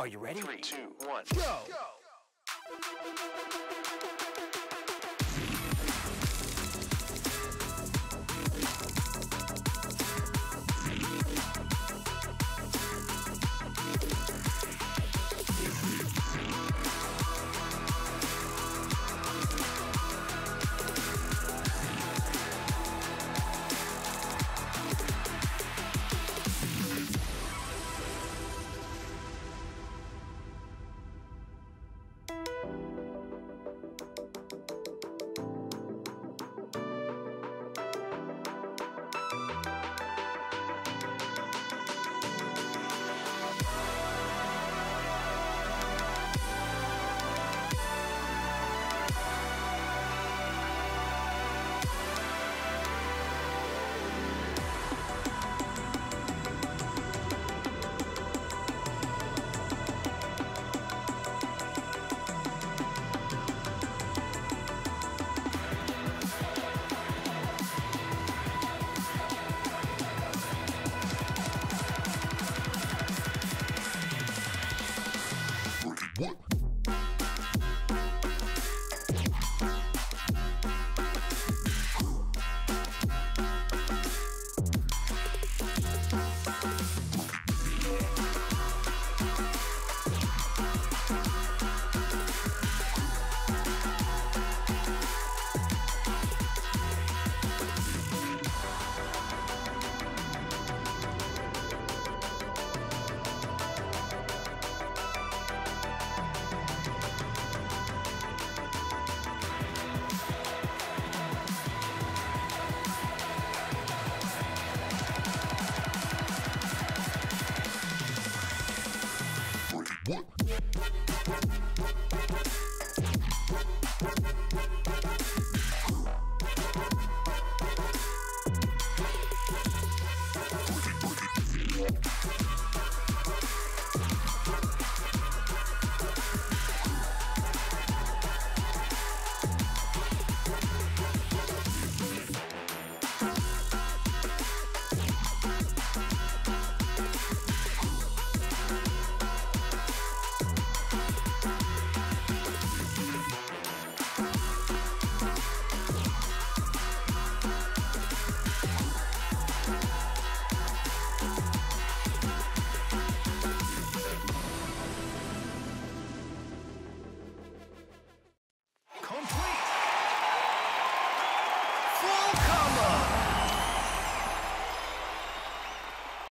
Are you ready? Three, two, one. Go! What? Flow.